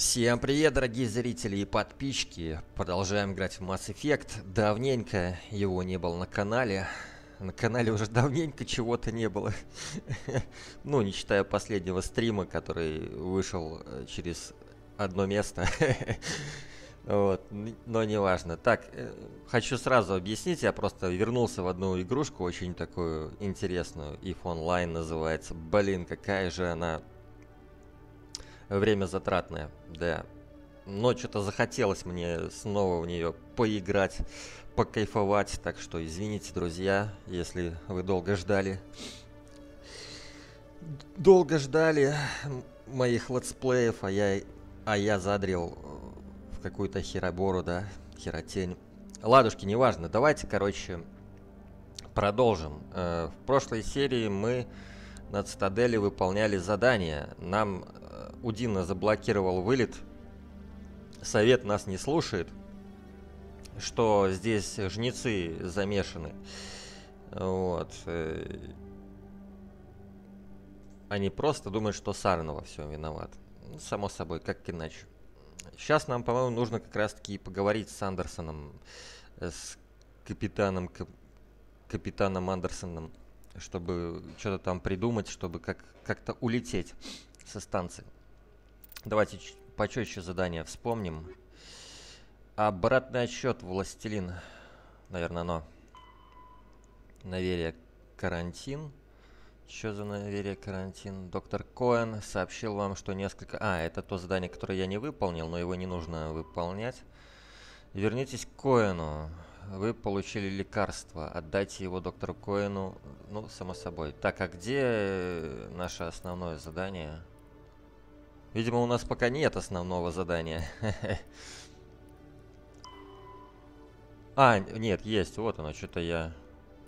Всем привет, дорогие зрители и подписчики. Продолжаем играть в Mass Effect. Давненько его не было на канале. На канале уже давненько чего-то не было. ну, не считая последнего стрима, который вышел э, через одно место. вот, но не важно. Так, э, хочу сразу объяснить. Я просто вернулся в одну игрушку, очень такую интересную. If Online называется. Блин, какая же она время затратное, да. Но что-то захотелось мне снова в нее поиграть, покайфовать. Так что извините, друзья, если вы долго ждали. Долго ждали моих летсплеев, а я, а я задрил в какую-то херобору, да, херотень. Ладушки, неважно. Давайте, короче, продолжим. Э, в прошлой серии мы на Цитадели выполняли задание. Нам Удина заблокировал вылет. Совет нас не слушает, что здесь жнецы замешаны. Вот. Э, они просто думают, что Сарнова все виноват. Ну, само собой, как иначе. Сейчас нам, по-моему, нужно как раз-таки поговорить с Андерсоном, э, с капитаном, кап, капитаном Андерсоном, чтобы что-то там придумать, чтобы как, как-то улететь со станции. Давайте почетче задание вспомним. Обратный отсчет, Властелин. Наверное, оно. Наверие карантин. Что за наверие карантин? Доктор Коэн сообщил вам, что несколько... А, это то задание, которое я не выполнил, но его не нужно выполнять. Вернитесь к Коэну. Вы получили лекарство. Отдайте его доктору Коэну. Ну, само собой. Так, а где наше основное задание? Видимо, у нас пока нет основного задания. А, нет, есть. Вот оно, что-то я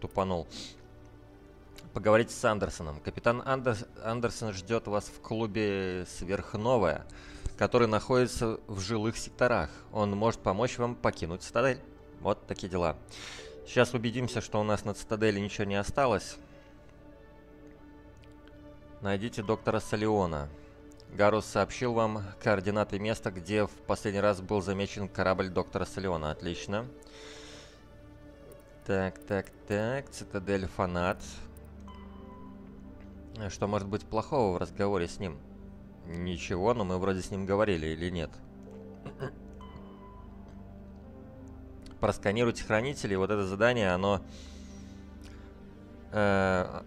тупанул. Поговорите с Андерсоном. Капитан Андерс... Андерсон ждет вас в клубе Сверхновая, который находится в жилых секторах. Он может помочь вам покинуть цитадель. Вот такие дела. Сейчас убедимся, что у нас на цитадели ничего не осталось. Найдите доктора Салиона. Гарус сообщил вам координаты места, где в последний раз был замечен корабль доктора Салиона. Отлично. Так, так, так. Цитадель Фанат. Что может быть плохого в разговоре с ним? Ничего, но мы вроде с ним говорили или нет? Просканируйте хранителей. Вот это задание, оно... Э,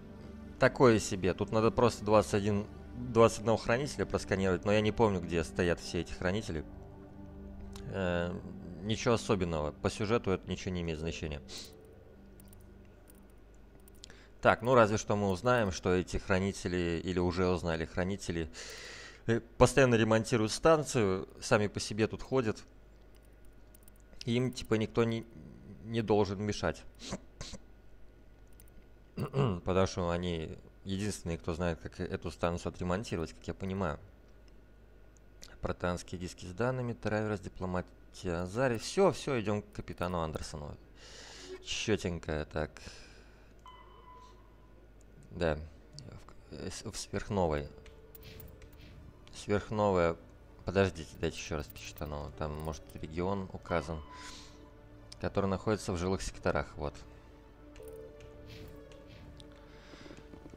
такое себе. Тут надо просто 21 21 хранителя просканировать, но я не помню, где стоят все эти хранители. Э, ничего особенного. По сюжету это ничего не имеет значения. Так, ну разве что мы узнаем, что эти хранители, или уже узнали хранители, э, постоянно ремонтируют станцию, сами по себе тут ходят. Им типа никто не, не должен мешать. Потому что они единственные, кто знает, как эту станцию отремонтировать, как я понимаю. Протанские диски с данными, Траверс, дипломатия Азари. Все, все, идем к капитану Андерсону. Четенько, так. Да, в, в сверхновой. Сверхновая. Подождите, дайте еще раз почитану. Там, может, регион указан, который находится в жилых секторах. Вот.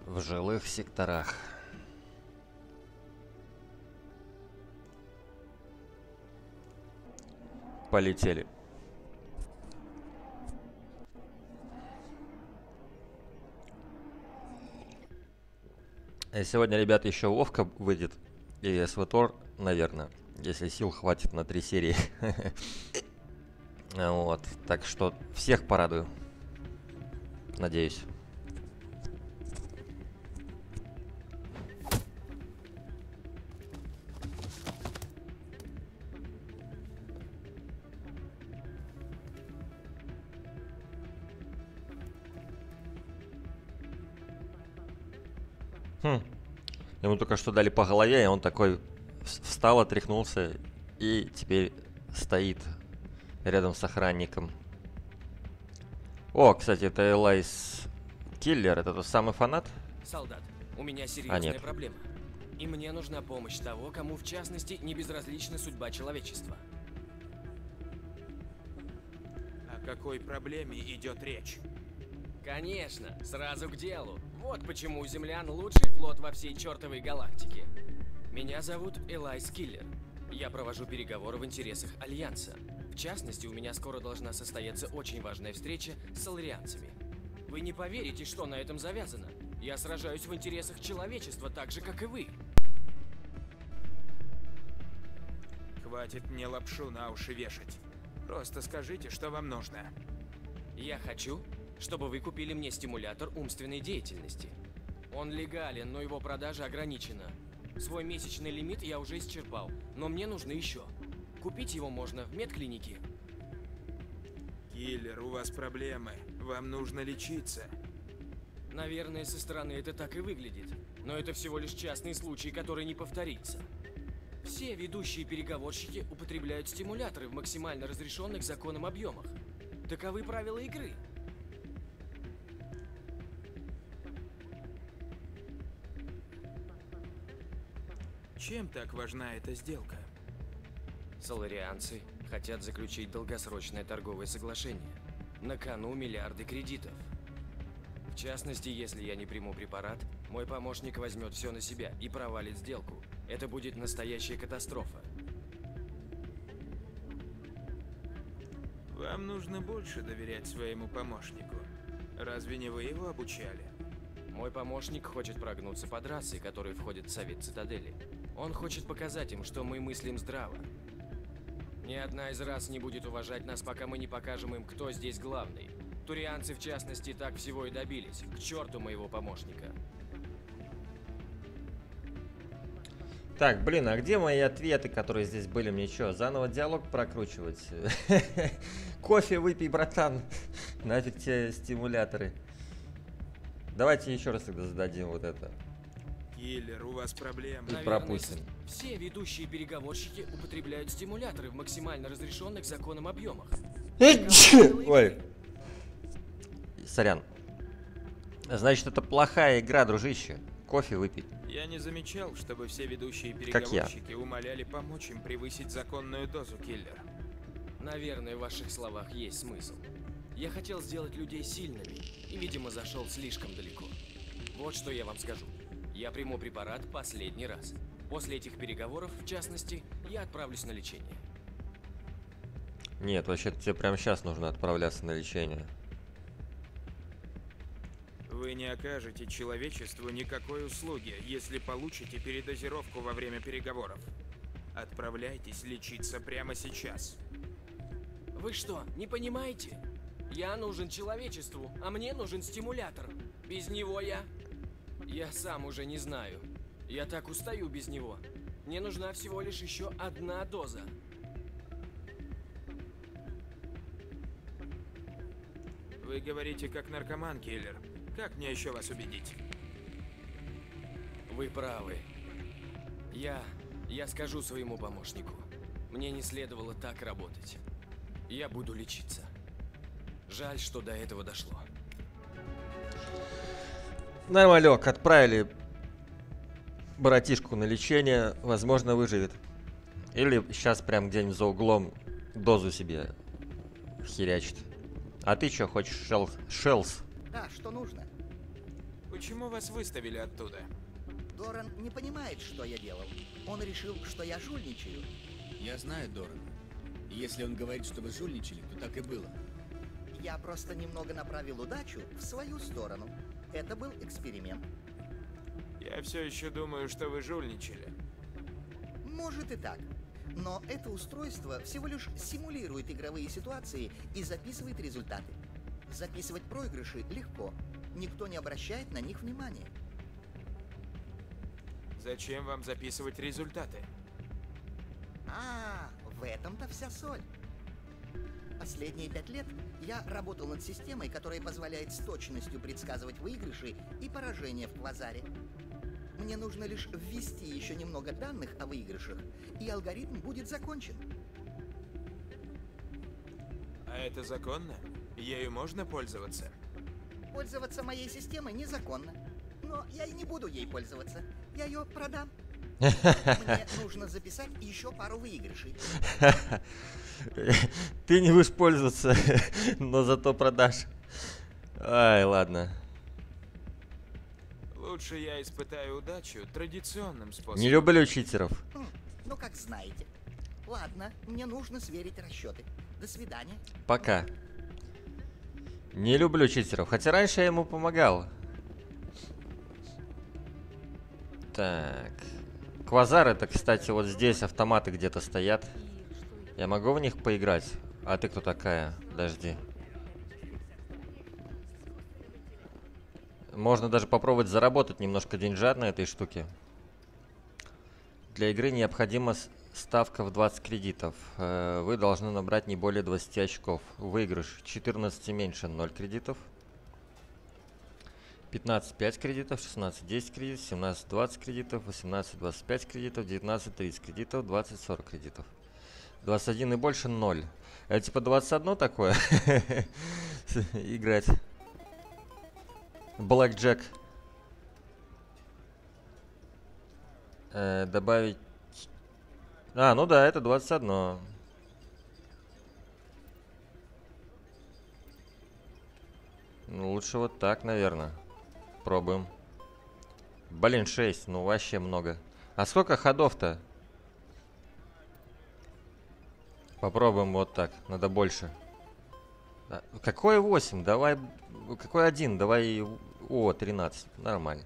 В жилых секторах. Полетели. Сегодня, ребята, еще Вовка выйдет. И СВТОР, наверное, если сил хватит на три серии. Вот, так что всех порадую. Надеюсь. Хм. Ему только что дали по голове, и он такой встал, отряхнулся и теперь стоит рядом с охранником. О, кстати, это Элайс Киллер, это тот самый фанат? Солдат, у меня серьезная а, нет. проблема. И мне нужна помощь того, кому в частности не безразлична судьба человечества. О какой проблеме идет речь? Конечно, сразу к делу. Вот почему у землян лучший флот во всей чертовой галактике. Меня зовут Элайас Килер. Я провожу переговоры в интересах Альянса. В частности, у меня скоро должна состояться очень важная встреча с саларианцами. Вы не поверите, что на этом завязано. Я сражаюсь в интересах человечества так же, как и вы. Хватит мне лапшу на уши вешать. Просто скажите, что вам нужно. Я хочу, чтобы вы купили мне стимулятор умственной деятельности. Он легален, но его продажа ограничена. Свой месячный лимит я уже исчерпал, но мне нужно еще. Купить его можно в медклинике. Киллер, у вас проблемы. Вам нужно лечиться. Наверное, со стороны это так и выглядит. Но это всего лишь частный случай, который не повторится. Все ведущие переговорщики употребляют стимуляторы в максимально разрешенных законом объемах. Таковы правила игры. Чем так важна эта сделка? Соларианцы хотят заключить долгосрочное торговое соглашение. На кону миллиарды кредитов. В частности, если я не приму препарат, мой помощник возьмет все на себя и провалит сделку. Это будет настоящая катастрофа. Вам нужно больше доверять своему помощнику. Разве не вы его обучали? Мой помощник хочет прогнуться под расой, которые входят в Совет Цитадели. Он хочет показать им, что мы мыслим здраво. Ни одна из рас не будет уважать нас, пока мы не покажем им, кто здесь главный. Турианцы, в частности, так всего и добились. К черту моего помощника. Так, блин, а где мои ответы, которые здесь были? Мне что, заново диалог прокручивать? Кофе выпей, братан. Нафиг те стимуляторы. Давайте еще раз тогда зададим вот это. Киллер, у вас проблемы. И Наверное, пропустим. Все ведущие переговорщики употребляют стимуляторы в максимально разрешенных законом объемах. Ой. Сорян. Значит, это плохая игра, дружище. Кофе выпей. Я не замечал, чтобы все ведущие переговорщики умоляли помочь им превысить законную дозу, Киллер. Наверное, в ваших словах есть смысл. Я хотел сделать людей сильными и, видимо, зашел слишком далеко. Вот что я вам скажу. Я приму препарат последний раз. После этих переговоров, в частности, я отправлюсь на лечение. Нет, вообще-то тебе прямо сейчас нужно отправляться на лечение. Вы не окажете человечеству никакой услуги, если получите передозировку во время переговоров. Отправляйтесь лечиться прямо сейчас. Вы что, не понимаете? Я нужен человечеству, а мне нужен стимулятор. Без него я... Я сам уже не знаю. Я так устаю без него. Мне нужна всего лишь еще одна доза. Вы говорите как наркоман, Киллер. Как мне еще вас убедить? Вы правы. Я... Я скажу своему помощнику. Мне не следовало так работать. Я буду лечиться. Жаль, что до этого дошло. Нормалек, отправили братишку на лечение, возможно, выживет. Или сейчас прям где-нибудь за углом дозу себе херячит. А ты что, хочешь шелс? Шелс? Да, что нужно. Почему вас выставили оттуда? Доран не понимает, что я делал. Он решил, что я жульничаю. Я знаю Дорана. И если он говорит, что вы жульничали, то так и было. Я просто немного направил удачу в свою сторону. Это был эксперимент. Я все еще думаю, что вы жульничали. Может и так. Но это устройство всего лишь симулирует игровые ситуации и записывает результаты. Записывать проигрыши легко. Никто не обращает на них внимания. Зачем вам записывать результаты? А, в этом-то вся соль. Последние пять лет я работал над системой, которая позволяет с точностью предсказывать выигрыши и поражения в квазаре. Мне нужно лишь ввести еще немного данных о выигрышах, и алгоритм будет закончен. А это законно? Ею можно пользоваться? Пользоваться моей системой незаконно. Но я и не буду ей пользоваться. Я ее продам. Мне нужно записать еще пару выигрышей. Ты не будешь пользоваться, но зато продашь. Ай, ладно. Лучше я испытаю удачу традиционным способом. Не люблю читеров. Хм, ну, как знаете. Ладно, мне нужно сверить расчеты. До свидания. Пока. Не люблю читеров, хотя раньше я ему помогал. Так. Квазар это, кстати, вот здесь автоматы где-то стоят. Я могу в них поиграть? А ты кто такая? Подожди. Можно даже попробовать заработать немножко деньжат на этой штуке. Для игры необходима ставка в 20 кредитов. Э, Вы должны набрать не более 20 очков. Выигрыш 14 и меньше 0 кредитов. 15 5 кредитов, 16 10 кредитов, 17 20 кредитов, 18 25 кредитов, 19 30 кредитов, 20 40 кредитов. 21 и больше 0. Это типа 21 такое? Играть. Блэк Джек. Э, добавить... А, ну да, это 21. Ну, лучше вот так, наверное. Пробуем. Блин, 6. Ну, вообще много. А сколько ходов-то? Попробуем вот так. Надо больше. А, Какой 8? Давай... Какой 1? Давай... О, 13. Нормально.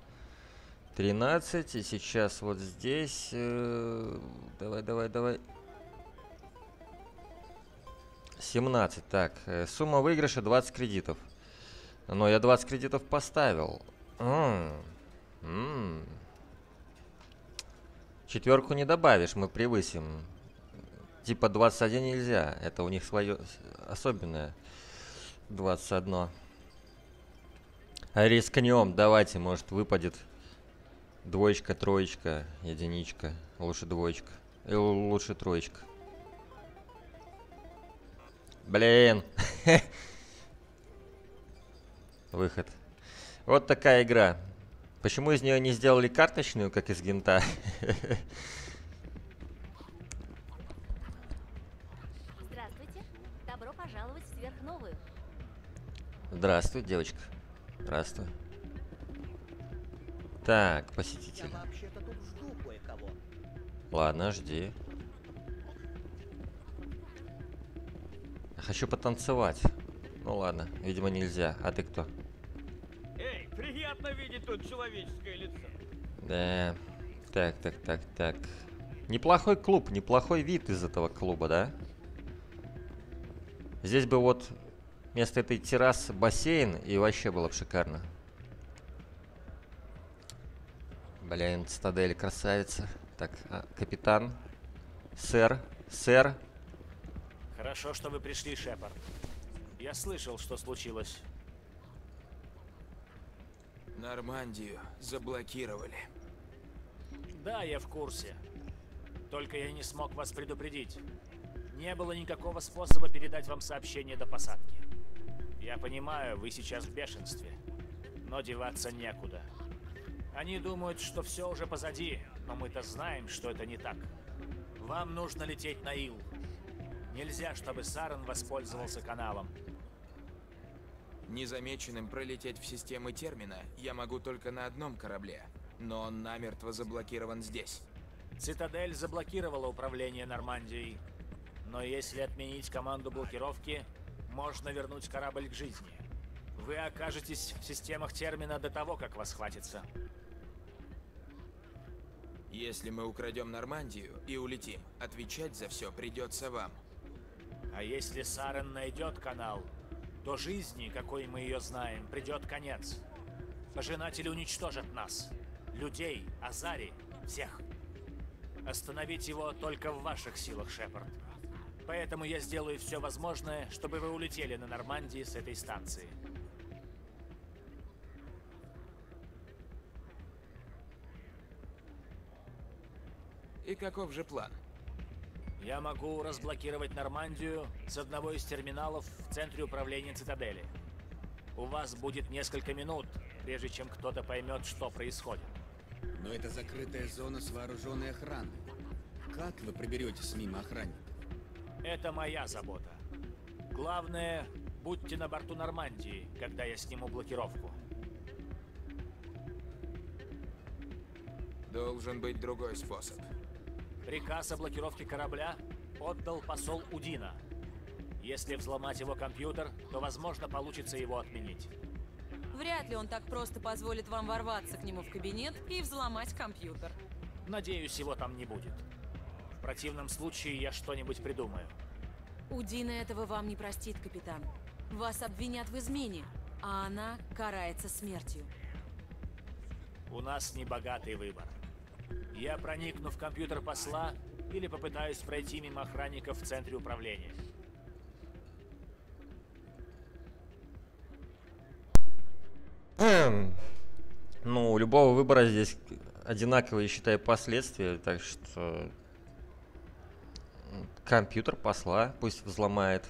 13. И сейчас вот здесь... э, Давай, давай, давай. 17. Так, э, сумма выигрыша 20 кредитов. Но я 20 кредитов поставил. Четверку не добавишь, мы превысим. Типа 21 нельзя. Это у них свое особенное. 21. А рискнем, давайте, может выпадет двоечка, троечка, единичка. Лучше двоечка. И л- лучше троечка. Блин. Выход. Вот такая игра. Почему из нее не сделали карточную, как из гента? Здравствуйте. Добро пожаловать в сверхновую. Здравствуй, девочка. Здравствуй. Так, Я посетитель. вообще-то тут жду кое-кого. Ладно, жди. Хочу потанцевать. Ну ладно, видимо нельзя. А ты кто? Приятно видеть тут человеческое лицо. Да. Так, так, так, так. Неплохой клуб, неплохой вид из этого клуба, да? Здесь бы вот вместо этой террасы бассейн, и вообще было бы шикарно. Блин, цитадель красавица. Так, а, капитан. Сэр, сэр. Хорошо, что вы пришли, Шепард. Я слышал, что случилось. Нормандию заблокировали. Да, я в курсе. Только я не смог вас предупредить. Не было никакого способа передать вам сообщение до посадки. Я понимаю, вы сейчас в бешенстве. Но деваться некуда. Они думают, что все уже позади, но мы-то знаем, что это не так. Вам нужно лететь на Ил. Нельзя, чтобы Сарен воспользовался каналом. Незамеченным пролететь в системы термина я могу только на одном корабле, но он намертво заблокирован здесь. Цитадель заблокировала управление Нормандией. Но если отменить команду блокировки, можно вернуть корабль к жизни. Вы окажетесь в системах термина до того, как вас хватится. Если мы украдем Нормандию и улетим, отвечать за все придется вам. А если Сарен найдет канал, то жизни, какой мы ее знаем, придет конец. Пожинатели уничтожат нас. Людей, Азари, всех. Остановить его только в ваших силах, Шепард. Поэтому я сделаю все возможное, чтобы вы улетели на Нормандии с этой станции. И каков же план? Я могу разблокировать Нормандию с одного из терминалов в центре управления цитадели. У вас будет несколько минут, прежде чем кто-то поймет, что происходит. Но это закрытая зона с вооруженной охраной. Как вы проберетесь мимо охранников? Это моя забота. Главное, будьте на борту Нормандии, когда я сниму блокировку. Должен быть другой способ. Приказ о блокировке корабля отдал посол Удина. Если взломать его компьютер, то, возможно, получится его отменить. Вряд ли он так просто позволит вам ворваться к нему в кабинет и взломать компьютер. Надеюсь, его там не будет. В противном случае я что-нибудь придумаю. Удина этого вам не простит, капитан. Вас обвинят в измене, а она карается смертью. У нас небогатый выбор. Я проникну в компьютер посла или попытаюсь пройти мимо охранников в центре управления. Эм, Ну, у любого выбора здесь одинаковые, считай, последствия, так что компьютер посла пусть взломает.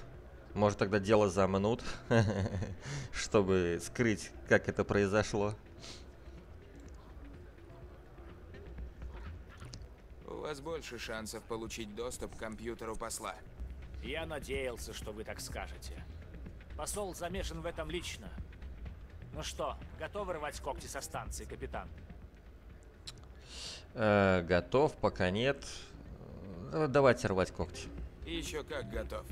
Может тогда дело замнут, чтобы скрыть, как это произошло. Вас больше шансов получить доступ к компьютеру посла. Я надеялся, что вы так скажете. Посол замешан в этом лично. Ну что, готовы рвать когти со станции, капитан? Э, готов, пока нет. Э, Давайте рвать когти. И еще как готов.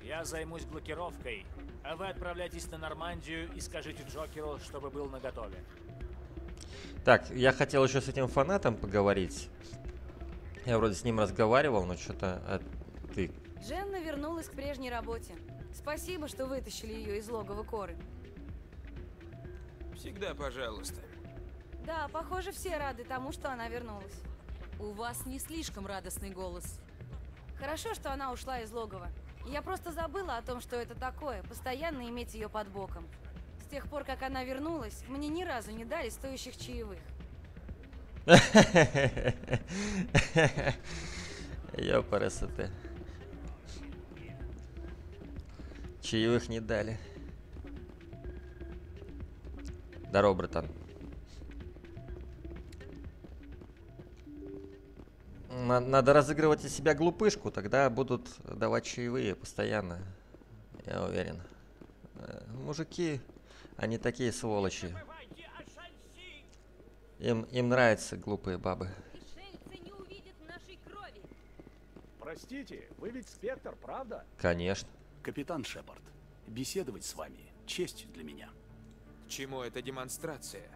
Я займусь блокировкой, а вы отправляйтесь на Нормандию и скажите Джокеру, чтобы был наготове. Так, я хотел еще с этим фанатом поговорить. Я вроде с ним разговаривал, но что-то ты Дженна вернулась к прежней работе. Спасибо, что вытащили ее из логова Коры. Всегда пожалуйста. Да, похоже, все рады тому, что она вернулась. У вас не слишком радостный голос. Хорошо, что она ушла из логова. Я просто забыла о том, что это такое, постоянно иметь ее под боком. Тех пор, как она вернулась, мне ни разу не дали стоящих чаевых. Ёпарасоте. Чаевых не дали. Здорово, братан. На- Надо разыгрывать из себя глупышку, тогда будут давать чаевые постоянно. Я уверен. Э, Мужики, они такие сволочи. Им, им нравятся глупые бабы. Пришельцы не увидят нашей крови. Простите, вы ведь спектр, правда? Конечно. Капитан Шепард, беседовать с вами – честь для меня. К чему эта демонстрация?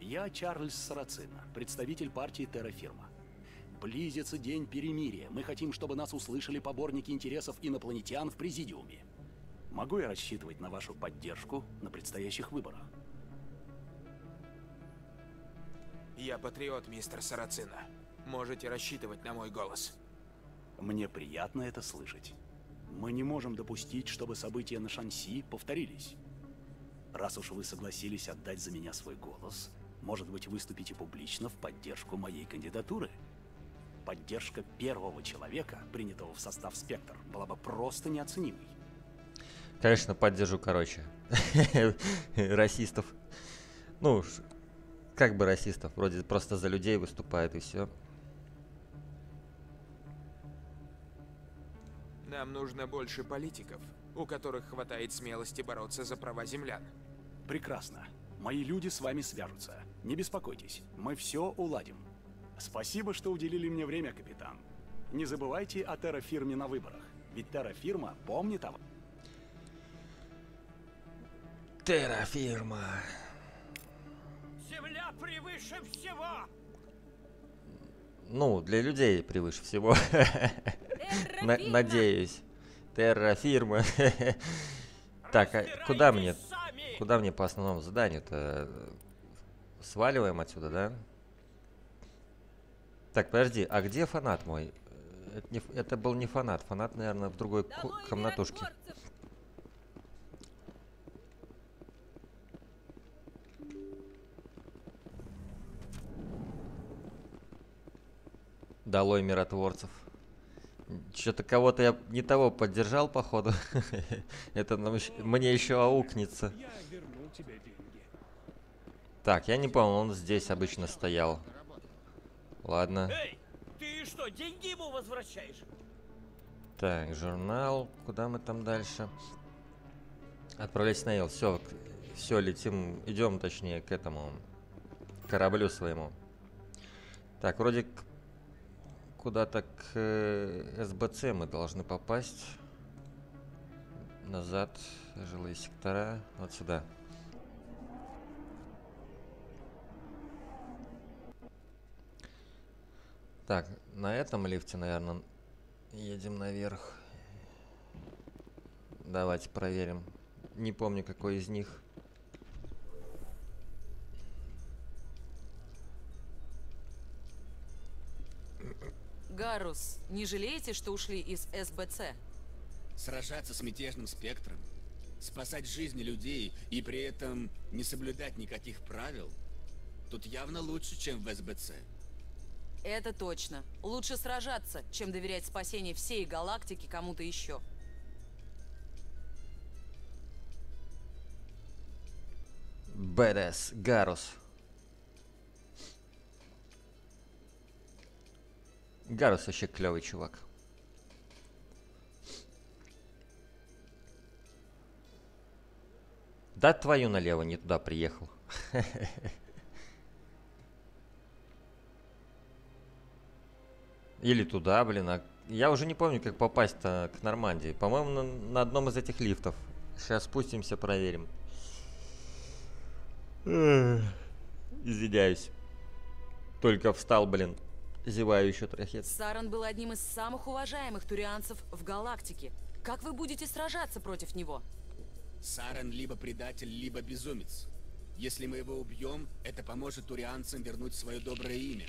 Я Чарльз Сарацина, представитель партии Террафирма. Близится день перемирия. Мы хотим, чтобы нас услышали поборники интересов инопланетян в Президиуме. Могу я рассчитывать на вашу поддержку на предстоящих выборах? Я патриот, мистер Сарацина. Можете рассчитывать на мой голос. Мне приятно это слышать. Мы не можем допустить, чтобы события на Шанси повторились. Раз уж вы согласились отдать за меня свой голос, может быть, выступите публично в поддержку моей кандидатуры? Поддержка первого человека, принятого в состав «Спектр», была бы просто неоценимой. Конечно, поддержу, короче. Расистов. Ну, как бы расистов, вроде просто за людей выступает и все. Нам нужно больше политиков, у которых хватает смелости бороться за права землян. Прекрасно. Мои люди с вами свяжутся. Не беспокойтесь, мы все уладим. Спасибо, что уделили мне время, капитан. Не забывайте о террафирме на выборах. Ведь террафирма помнит о вас. Террафирма. Земля превыше всего! Ну, для людей превыше всего. Надеюсь. Террафирма. Так, а куда мне? Куда мне по основному заданию-то? Сваливаем отсюда, да? Так, подожди, а где фанат мой? Это, не это был не фанат. Фанат, наверное, в другой комнатушке. миротворцев! Долой миротворцев. Что-то кого-то я не того поддержал, походу. Это мне еще аукнется. Так, я не помню, он здесь обычно стоял. Ладно. Эй, ты что, деньги ему возвращаешь? Так, журнал. Куда мы там дальше? Отправляйся на Ил. Все, все, летим. Идем, точнее, к этому кораблю своему. Так, вроде куда-то к э, СБЦ мы должны попасть. Назад, жилые сектора. Вот сюда. Так, на этом лифте, наверное, едем наверх. Давайте проверим. Не помню, какой из них. Гарус, не жалеете, что ушли из СБЦ? Сражаться с мятежным спектром, спасать жизни людей и при этом не соблюдать никаких правил, тут явно лучше, чем в СБЦ. Это точно. Лучше сражаться, чем доверять спасение всей галактики кому-то еще. Бэдэс, Гарус. Гарус вообще клевый чувак. Да твою налево, не туда приехал. Или туда, блин. А я уже не помню, как попасть-то к Нормандии. По-моему, на, на одном из этих лифтов. Сейчас спустимся, проверим. Извиняюсь. Только встал, блин. Зеваю еще трахет. Саран был одним из самых уважаемых турианцев в галактике. Как вы будете сражаться против него? Сарен либо предатель, либо безумец. Если мы его убьем, это поможет турианцам вернуть свое доброе имя.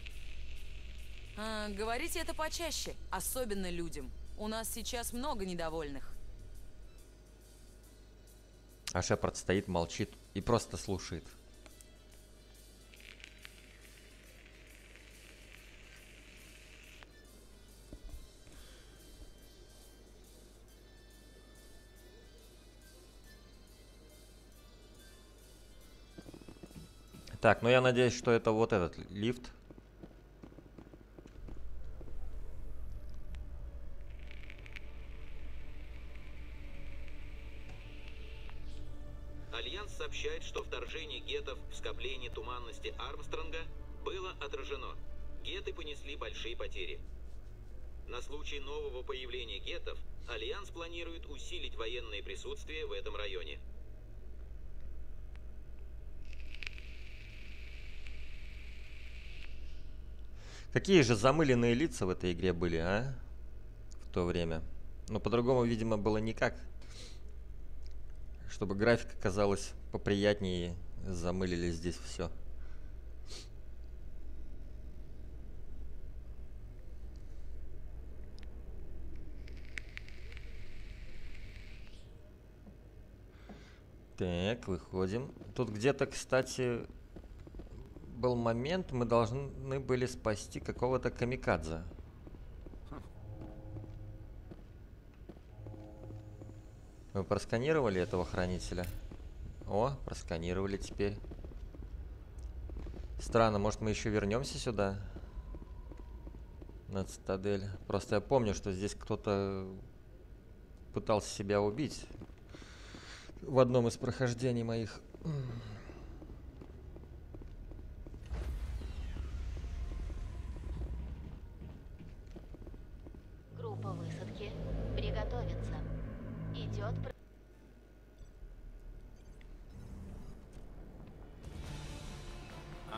А, говорите это почаще, особенно людям. У нас сейчас много недовольных. А Шепард стоит, молчит и просто слушает. Так, ну я надеюсь, что это вот этот лифт. Альянс сообщает, что вторжение гетов в скопление туманности Армстронга было отражено. Геты понесли большие потери. На случай нового появления гетов, Альянс планирует усилить военное присутствие в этом районе. Какие же замыленные лица в этой игре были, а? В то время. Но по-другому, видимо, было никак. Чтобы графика казалась поприятнее, замылили здесь все. Так, выходим. Тут где-то, кстати, был момент, мы должны были спасти какого-то камикадзе. Вы просканировали этого хранителя? О, просканировали теперь. Странно, может мы еще вернемся сюда? На цитадель. Просто я помню, что здесь кто-то пытался себя убить. В одном из прохождений моих.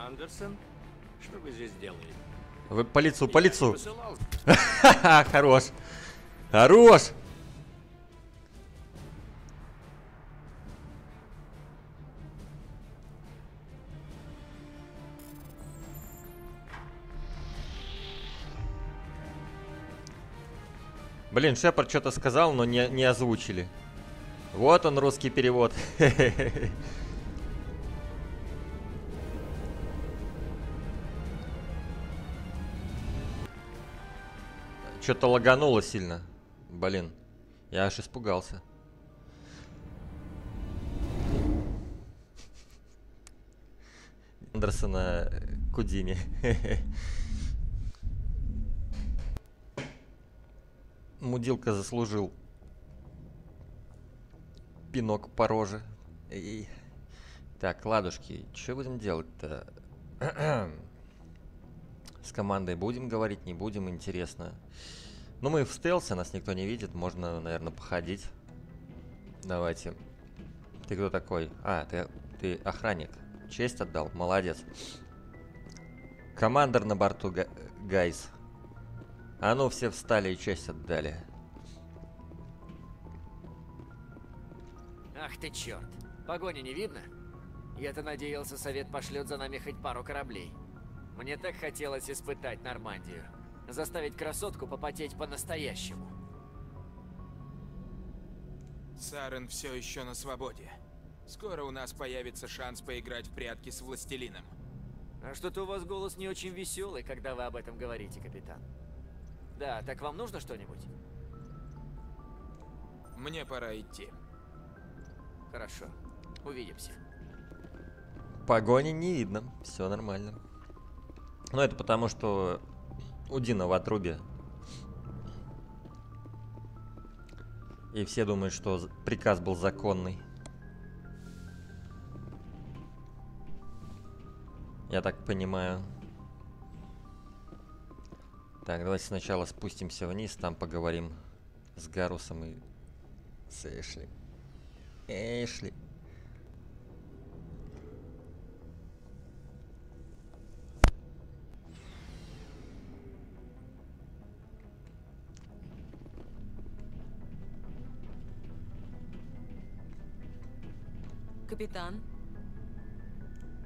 Андерсон, что вы здесь делаете? Вы по лицу, по лицу. Хорош. Хорош. Блин, Шепард что-то сказал, но не, не озвучили. Вот он, русский перевод. Что-то лагануло сильно. Блин, я аж испугался. Андерсона Кудини. Мудилка заслужил пинок по роже. Так, ладушки, что будем делать-то? С командой будем говорить, не будем, интересно. Ну, мы в стелсе, нас никто не видит, можно, наверное, походить. Давайте. Ты кто такой? А, ты, ты охранник. Честь отдал, молодец. Командор на борту, гайс. А ну, все встали и честь отдали. Ах ты черт. Погони не видно? Я-то надеялся, совет пошлет за нами хоть пару кораблей. Мне так хотелось испытать Нормандию. Заставить красотку попотеть по-настоящему. Сарен все еще на свободе. Скоро у нас появится шанс поиграть в прятки с Властелином. А что-то у вас голос не очень веселый, когда вы об этом говорите, капитан. Да, так вам нужно что-нибудь? Мне пора идти. Хорошо. Увидимся. Погони не видно. Все нормально. Но это потому, что у Дина в отрубе. И все думают, что приказ был законный. Я так понимаю. Так, давайте сначала спустимся вниз, там поговорим с Гарусом и с Эшли. Эшли. Капитан.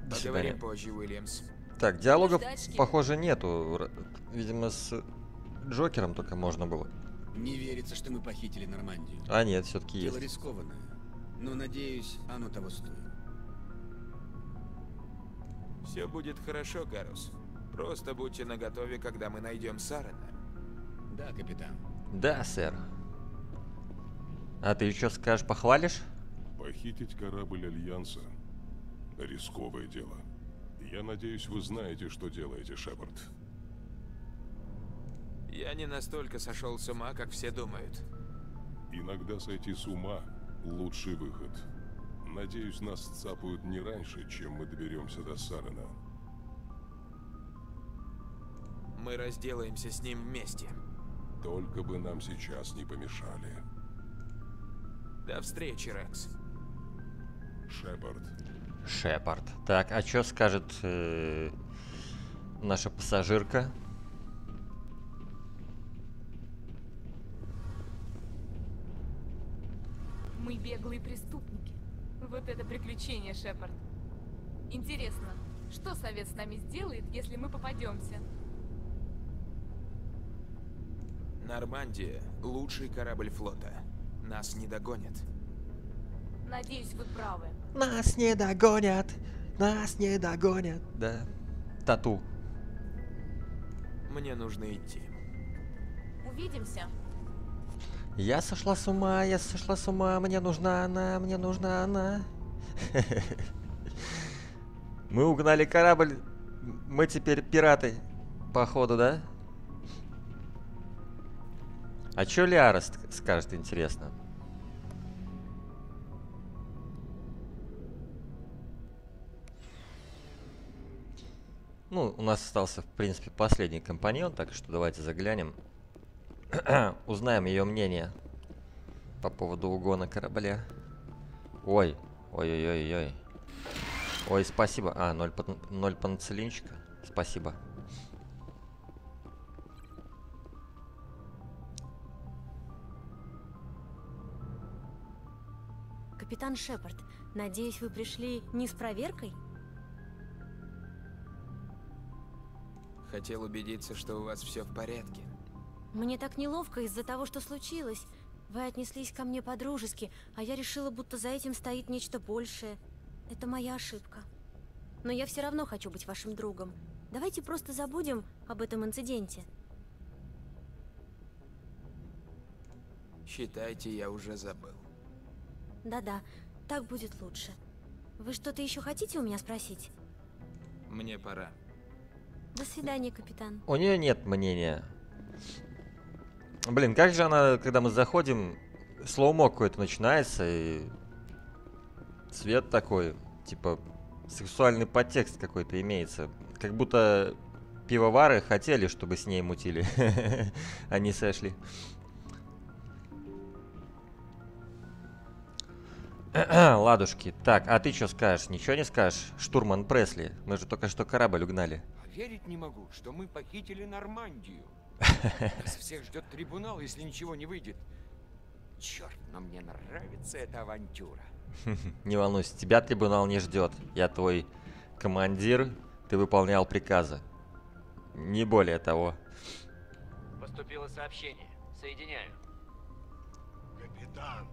Поговорим позже, Уильямс. Так, диалогов, похоже, нету. Видимо, с Джокером только можно было. Не верится, что мы похитили Нормандию. А нет, все-таки есть. Дело рискованное, но надеюсь, оно того стоит. Все будет хорошо, Гарус. Просто будьте наготове, когда мы найдем Сарена. Да, капитан. Да, сэр. А ты еще скажешь, похвалишь? Похитить корабль Альянса – рисковое дело. Я надеюсь, вы знаете, что делаете, Шепард. Я не настолько сошел с ума, как все думают. Иногда сойти с ума – лучший выход. Надеюсь, нас цапают не раньше, чем мы доберемся до Сарена. Мы разделаемся с ним вместе. Только бы нам сейчас не помешали. До встречи, Рекс. Шепард. Шепард. Так, а что скажет э, наша пассажирка? Мы беглые преступники. Вот это приключение, Шепард. Интересно, что Совет с нами сделает, если мы попадемся? Нормандия – лучший корабль флота. Нас не догонят. Надеюсь, вы правы. Нас не догонят, нас не догонят. Да. Тату. Мне нужно идти. Увидимся. Я сошла с ума, я сошла с ума, мне нужна она, мне нужна она. Мы угнали корабль, мы теперь пираты, походу, да? А чё Лиара скажет, интересно? Ну, у нас остался, в принципе, последний компаньон, так что давайте заглянем. Узнаем ее мнение по поводу угона корабля. Ой, ой-ой-ой-ой. Ой, спасибо. А, ноль, ноль панцелинчика. Спасибо. Капитан Шепард, надеюсь, вы пришли не с проверкой? Хотел убедиться, что у вас все в порядке. Мне так неловко из-за того, что случилось. Вы отнеслись ко мне по-дружески, а я решила, будто за этим стоит нечто большее. Это моя ошибка. Но я все равно хочу быть вашим другом. Давайте просто забудем об этом инциденте. Считайте, я уже забыл. Да-да, так будет лучше. Вы что-то еще хотите у меня спросить? Мне пора. До свидания, капитан. У нее нет мнения. Блин, как же она, когда мы заходим, слоумо какое-то начинается, и цвет такой, типа, сексуальный подтекст какой-то имеется. Как будто пивовары хотели, чтобы с ней мутили, они сошли. Ладушки. Так, а ты что скажешь? Ничего не скажешь? Штурман Пресли. Мы же только что корабль угнали. Верить не могу, что мы похитили Нормандию. Нас всех ждет трибунал, если ничего не выйдет. Черт, но мне нравится эта авантюра. Не волнуйся, тебя трибунал не ждет. Я твой командир, ты выполнял приказы. Не более того. Поступило сообщение. Соединяю. Капитан,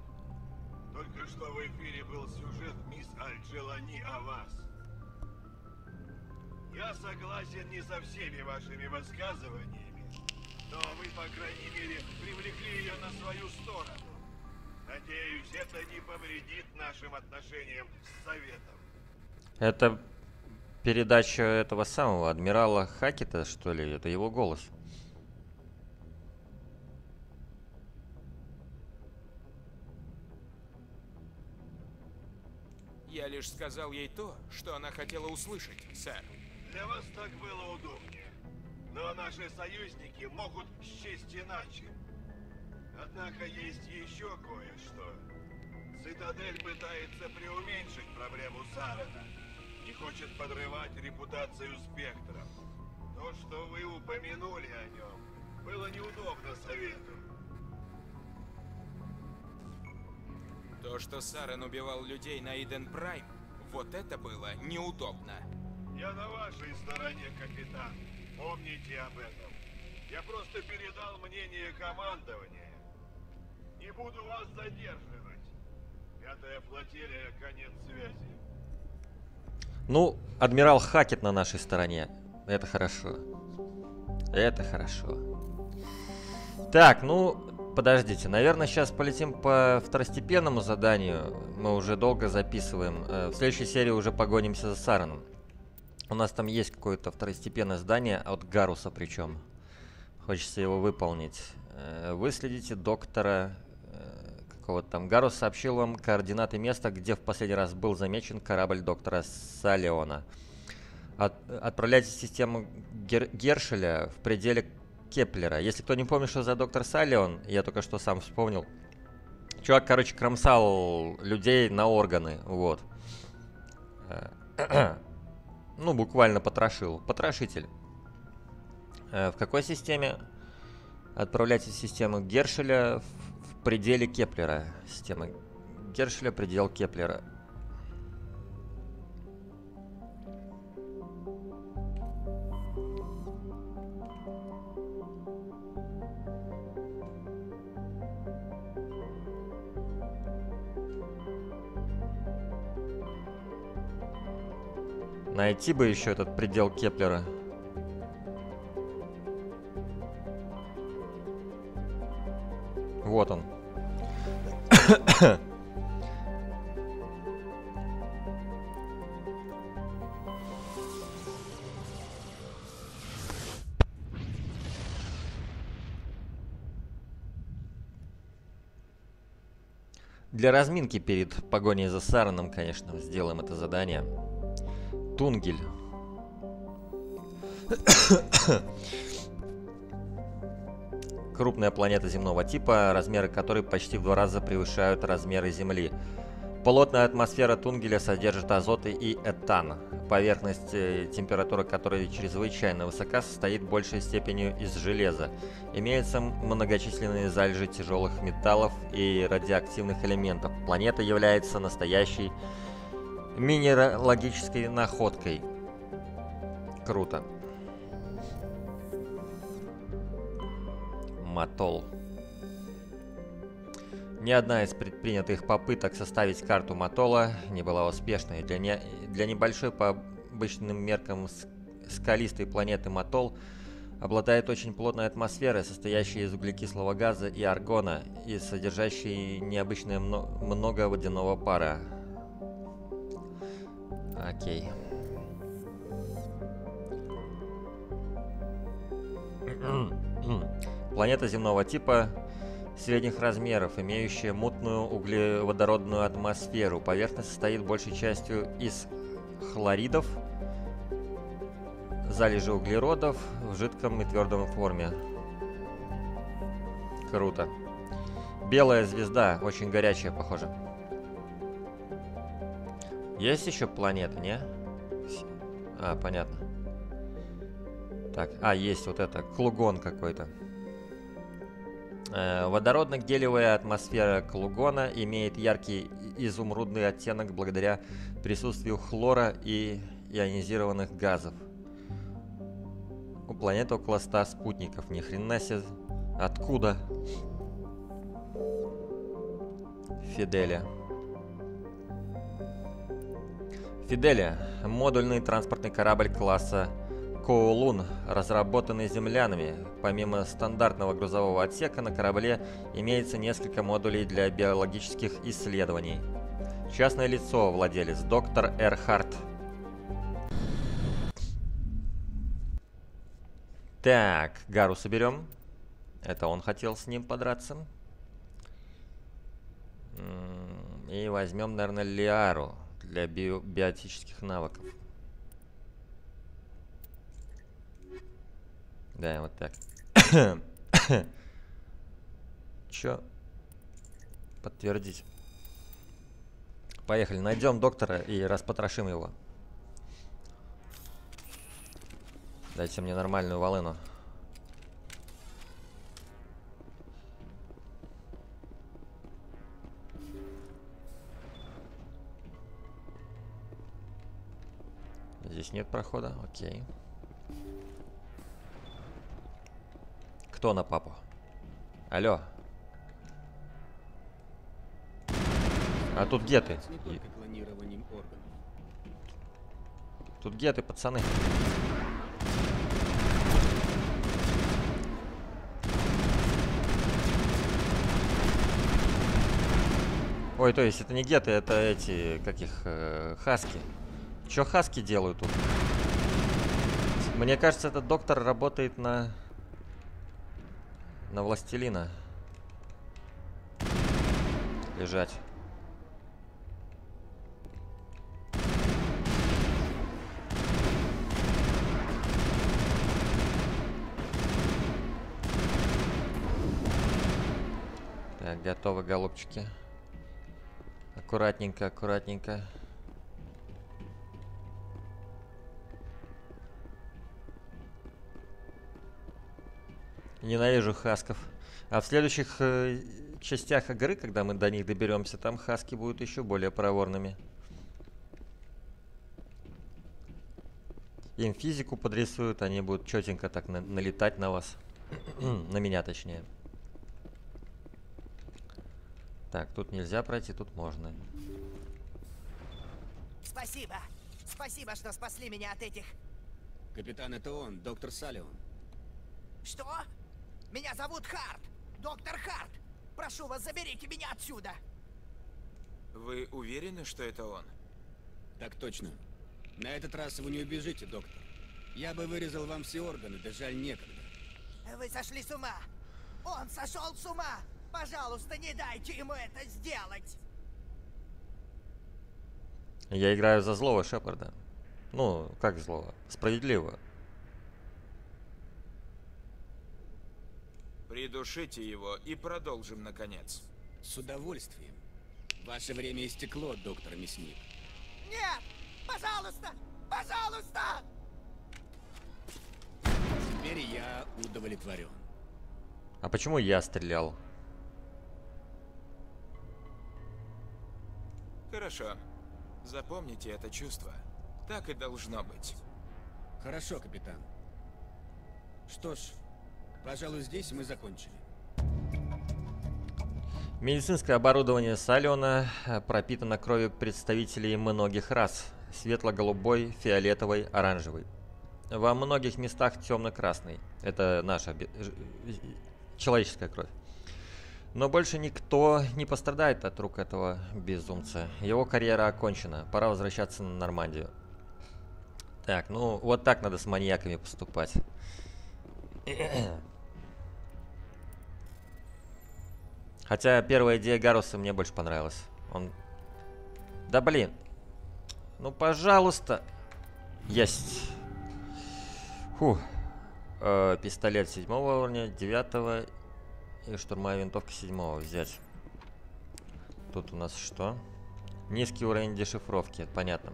только что в эфире был сюжет мисс Аль-Джелани о вас. Я согласен не со всеми вашими высказываниями, но вы, по крайней мере, привлекли ее на свою сторону. Надеюсь, это не повредит нашим отношениям с Советом. Это передача этого самого адмирала Хакета, что ли? Это его голос. Я лишь сказал ей то, что она хотела услышать, сэр. Для вас так было удобнее. Но наши союзники могут счесть иначе. Однако есть еще кое-что. Цитадель пытается преуменьшить проблему Сарена. Не хочет подрывать репутацию Спектра. То, что вы упомянули о нем, было неудобно Совету. То, что Сарен убивал людей на Иден Прайм, вот это было неудобно. Я на вашей стороне, капитан. Помните об этом. Я просто передал мнение командования. Не буду вас задерживать. Пятая флотилия, конец связи. Ну, адмирал Хакет на нашей стороне. Это хорошо. Это хорошо. Так, ну, подождите. Наверное, сейчас полетим по второстепенному заданию. Мы уже долго записываем. Э, в следующей серии уже погонимся за Сараном. У нас там есть какое-то второстепенное здание, от Гаруса причем. Хочется его выполнить. Э, выследите доктора э, какого-то там. Гарус сообщил вам координаты места, где в последний раз был замечен корабль доктора Салеона. От, отправляйте систему Гер, Гершеля в пределе Кеплера. Если кто не помнит, что за доктор Салеон, я только что сам вспомнил. Чувак, короче, кромсал людей на органы, вот. Ну, буквально потрошил. Потрошитель. Э, в какой системе? Отправляйте систему Гершеля в, в пределе Кеплера. Система Гершеля, предел Кеплера. Найти бы еще этот предел Кеплера. Вот он. Для разминки перед погоней за Сараном, конечно, сделаем это задание. Тунгель. Крупная планета земного типа, размеры которой почти в два раза превышают размеры Земли. Плотная атмосфера Тунгеля содержит азот и этан. Поверхность, э, температура которой чрезвычайно высока, состоит большей степенью из железа. Имеются многочисленные залежи тяжелых металлов и радиоактивных элементов. Планета является настоящей минералогической находкой. Круто. Матол. Ни одна из предпринятых попыток составить карту Матола не была успешной. Для, не... для небольшой по обычным меркам скалистой планеты Матол обладает очень плотной атмосферой, состоящей из углекислого газа и аргона, и содержащей необычное много водяного пара. Окей. Планета земного типа средних размеров, имеющая мутную углеводородную атмосферу. Поверхность состоит большей частью из хлоридов, залежи углеродов в жидком и твердом форме. Круто. Белая звезда, очень горячая, похоже. Есть еще планеты, не? А, понятно. Так, а, есть вот это, клугон какой-то. Э, Водородно-гелевая атмосфера Клугона имеет яркий изумрудный оттенок благодаря присутствию хлора и ионизированных газов. У планеты около 100 спутников. Ни хрена себе. Откуда? Фиделия. Фиделия. Модульный транспортный корабль класса Коулун, разработанный землянами. Помимо стандартного грузового отсека на корабле имеется несколько модулей для биологических исследований. Частное лицо, владелец, доктор Эрхард. Так, Гару соберем. Это он хотел с ним подраться. И возьмем, наверное, Лиару для био биотических навыков. Да, вот так. Чё? Подтвердить. Поехали, найдем доктора и распотрошим его. Дайте мне нормальную волыну. Здесь нет прохода, окей. Кто на папу? Алло. А тут где ты? Тут где ты, пацаны? Ой, то есть это не геты, это эти, как их, э, хаски. Чё хаски делают тут? Мне кажется, этот доктор работает на... На властелина. Лежать. Так, готовы, голубчики. Аккуратненько, аккуратненько. Ненавижу хасков. А в следующих э, частях игры, когда мы до них доберемся, там хаски будут еще более проворными. Им физику подрисуют, они будут четенько так на налетать на вас. на меня точнее. Так, тут нельзя пройти, тут можно. Спасибо. Спасибо, что спасли меня от этих... Капитан, это он, доктор Салливан. Что? Меня зовут Харт. Доктор Харт. Прошу вас, заберите меня отсюда. Вы уверены, что это он? Так точно. На этот раз вы не убежите, доктор. Я бы вырезал вам все органы, да жаль некогда. Вы сошли с ума. Он сошел с ума. Пожалуйста, не дайте ему это сделать. Я играю за злого Шепарда. Ну, как злого? Справедливо. Придушите его и продолжим, наконец. С удовольствием. Ваше время истекло, доктор Мясник. Нет! Пожалуйста! Пожалуйста! Теперь я удовлетворен. А почему я стрелял? Хорошо. Запомните это чувство. Так и должно быть. Хорошо, капитан. Что ж, пожалуй, здесь мы закончили. Медицинское оборудование Салиона пропитано кровью представителей многих рас. Светло-голубой, фиолетовый, оранжевый. Во многих местах темно-красный. Это наша человеческая кровь. Но больше никто не пострадает от рук этого безумца. Его карьера окончена. Пора возвращаться на Нормандию. Так, ну вот так надо с маньяками поступать. Хотя первая идея Гаруса мне больше понравилась. Он... Да блин. Ну, пожалуйста. Есть. Фу. Э, пистолет седьмого уровня, девятого и штурмовая винтовка седьмого взять. Тут у нас что? Низкий уровень дешифровки, понятно.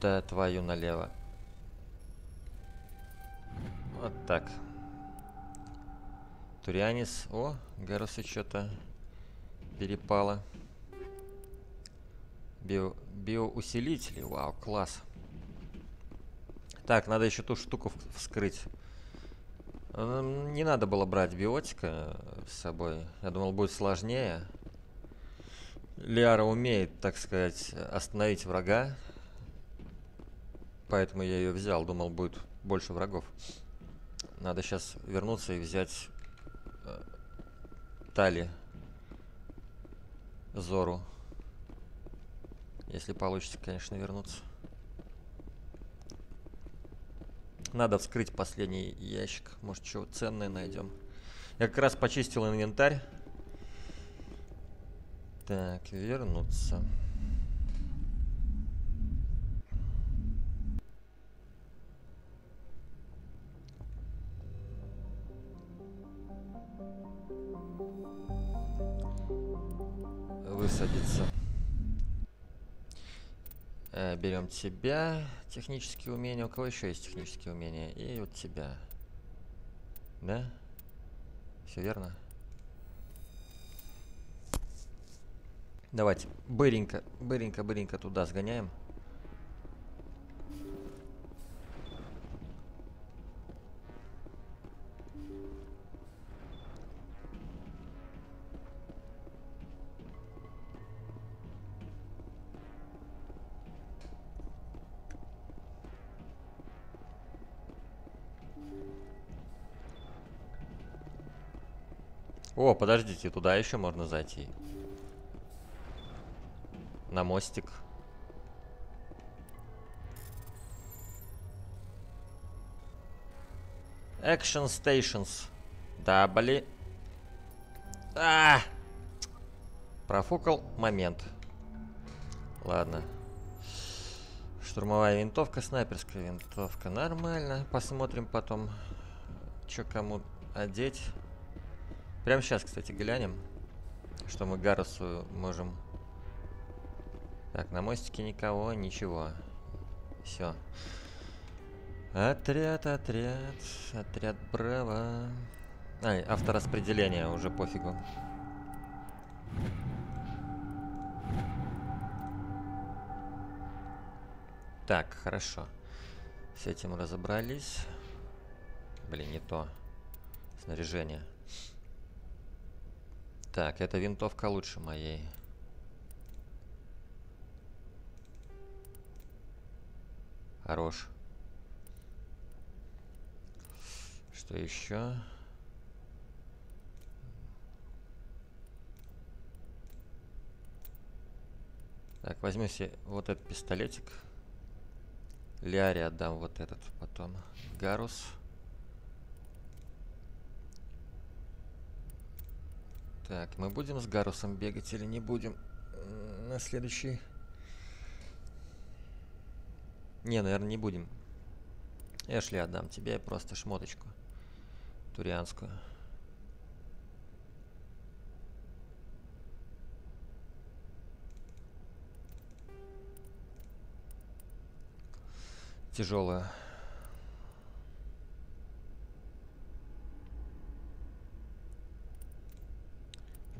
Да твою налево. Вот так. Турианис. О, Гаруса что-то перепало. Био, биоусилители. Вау, класс. Так, надо еще ту штуку вскрыть. Не надо было брать биотика с собой. Я думал, будет сложнее. Лиара умеет, так сказать, остановить врага. Поэтому я ее взял. Думал, будет больше врагов. Надо сейчас вернуться и взять э, Тали Зору. Если получится, конечно, вернуться. Надо вскрыть последний ящик. Может, что ценное найдем. Я как раз почистил инвентарь. Так, вернуться. Высадиться. Э, берем тебя, технические умения. У кого еще есть технические умения? И вот тебя. Да? Все верно? Давайте, быренько, быренько, быренько туда сгоняем. Подождите, туда еще можно зайти. На мостик. Action Stations. Да, блин. А! Профукал момент. Ладно. Штурмовая винтовка, снайперская винтовка. Нормально. Посмотрим потом, что кому одеть. Прямо сейчас, кстати, глянем, что мы Гарусу можем... Так, на мостике никого, ничего. Все. Отряд, отряд, отряд Браво. Ай, автораспределение, уже пофигу. Так, хорошо. С этим разобрались. Блин, не то. Снаряжение. Так, эта винтовка лучше моей. Хорош. Что еще? Так, возьму себе вот этот пистолетик. Ляре отдам вот этот потом. Гарус. Так, мы будем с Гарусом бегать или не будем? На следующий... Не, наверное, не будем. Эшли отдам тебе просто шмоточку. Турианскую. Тяжелая.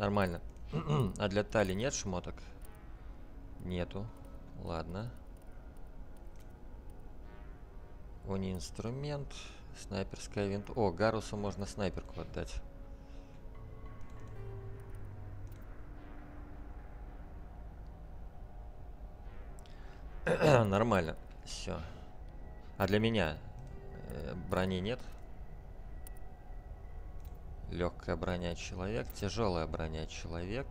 Нормально. а для Тали нет шмоток? Нету. Ладно. Они инструмент. Снайперская винт. О, Гарусу можно снайперку отдать. Нормально. Все. А для меня э, брони нет? Легкая броня человек, тяжелая броня человек,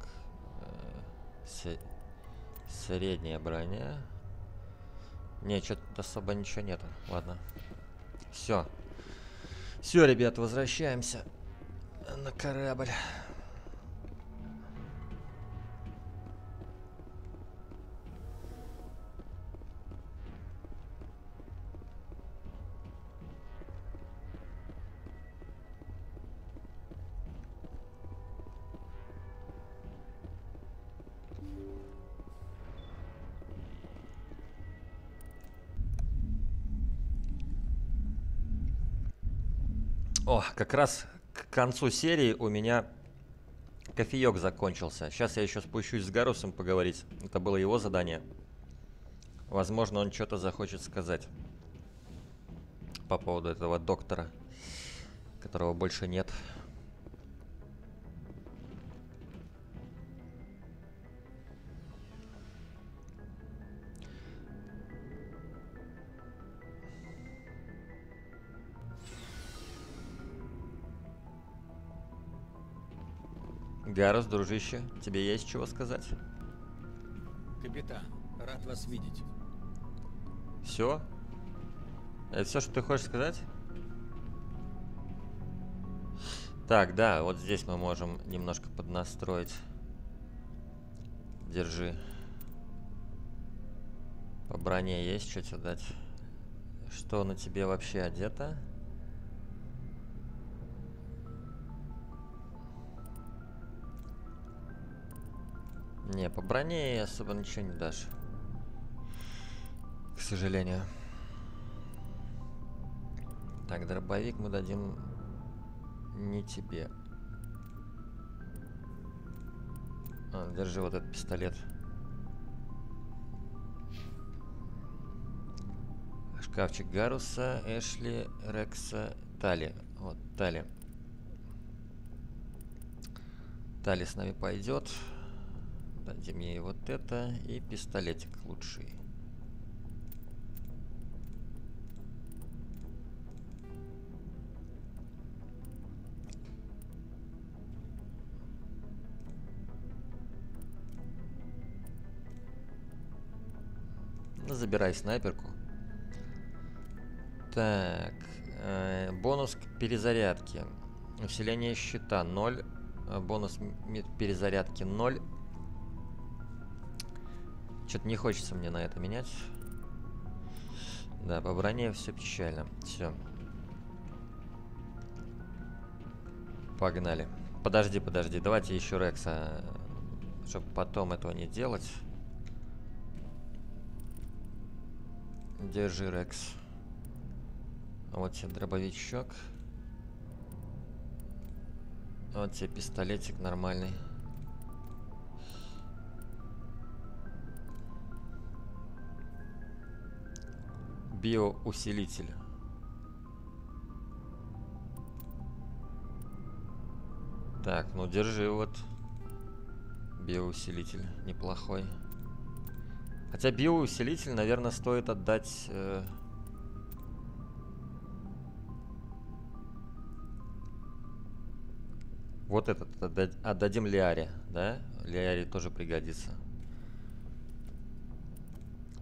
э, средняя броня, Не, что-то особо ничего нету. Ладно. Все. Все, ребят, возвращаемся на корабль. О, как раз к концу серии у меня кофеек закончился. Сейчас я еще спущусь с Гарусом поговорить. Это было его задание. Возможно, он что-то захочет сказать по поводу этого доктора, которого больше нет. Гарус, дружище, тебе есть чего сказать? Капитан, рад вас видеть. Все? Это все, что ты хочешь сказать? Так, да, вот здесь мы можем немножко поднастроить. Держи. По броне есть что тебе дать? Что на тебе вообще одето? Не, по броне особо ничего не дашь. К сожалению. Так, дробовик мы дадим не тебе. А, держи вот этот пистолет. Шкафчик Гаруса, Эшли, Рекса, Тали. Вот, Тали. Тали с нами пойдет. Дадим ей вот это и пистолетик лучший. Ну, забирай снайперку. Так, э, бонус к перезарядке. Усиление щита 0. э, Бонус перезарядки 0. Что-то не хочется мне на это менять. Да, по броне все печально. Все. Погнали. Подожди, подожди. Давайте еще Рекса, чтобы потом этого не делать. Держи, Рекс. Вот тебе дробовичок. Вот тебе пистолетик нормальный. Биоусилитель. Так, ну держи вот. Биоусилитель неплохой. Хотя биоусилитель, наверное, стоит отдать... Э... Вот этот отдадим Лиаре, да? Лиаре тоже пригодится.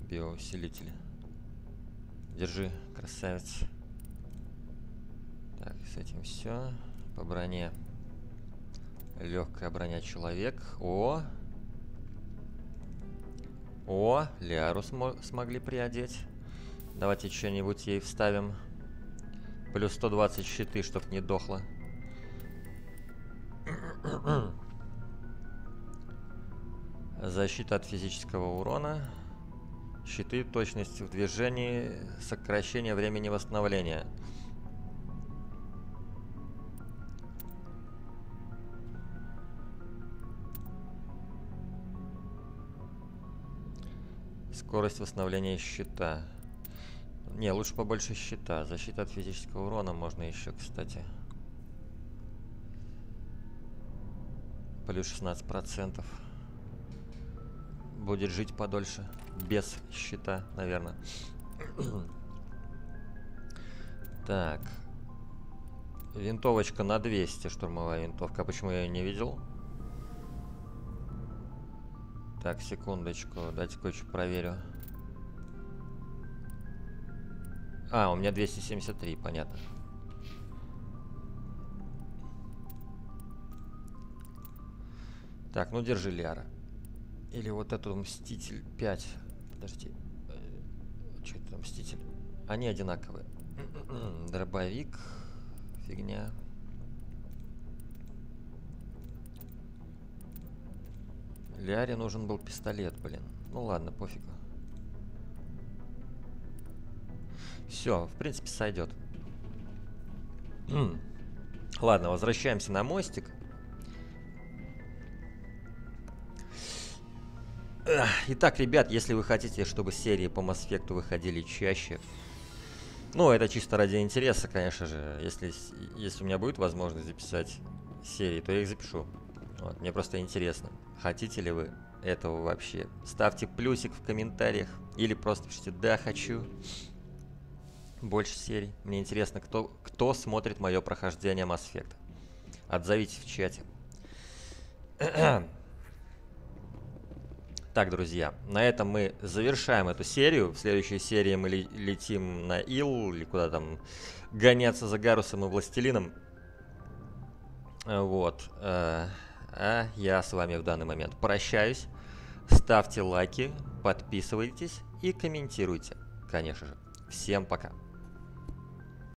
Биоусилитель. Держи, красавец. Так, с этим все. По броне. Легкая броня человек. О! О, Лиару смо смогли приодеть. Давайте что-нибудь ей вставим. Плюс 120 щиты, чтоб не дохло. Защита от физического урона. Щиты, точность в движении, сокращение времени восстановления. Скорость восстановления щита. Не, лучше побольше щита. Защита от физического урона можно еще, кстати. Плюс 16%. Будет жить подольше без щита, наверное. так. Винтовочка на 200, штурмовая винтовка. А почему я ее не видел? Так, секундочку. Дайте кое-что проверю. А, у меня 273, понятно. Так, ну держи, Ляра. Или вот эту Мститель 5. Подожди. Что это Мститель? Они одинаковые. Дробовик. Фигня. Ляре нужен был пистолет, блин. Ну ладно, пофигу. Все, в принципе, сойдет. Ладно, возвращаемся на мостик. Итак, ребят, если вы хотите, чтобы серии по Mass Effect выходили чаще, ну, это чисто ради интереса, конечно же. Если, если у меня будет возможность записать серии, то я их запишу. Вот, мне просто интересно, хотите ли вы этого вообще. Ставьте плюсик в комментариях или просто пишите «Да, хочу». Больше серий. Мне интересно, кто, кто смотрит мое прохождение Mass Effect. Отзовитесь в чате. Так, друзья, на этом мы завершаем эту серию. В следующей серии мы летим на Ил, или куда там, гоняться за Гарусом и Властелином. Вот. Э, а я с вами в данный момент прощаюсь. Ставьте лайки, подписывайтесь и комментируйте, конечно же. Всем пока.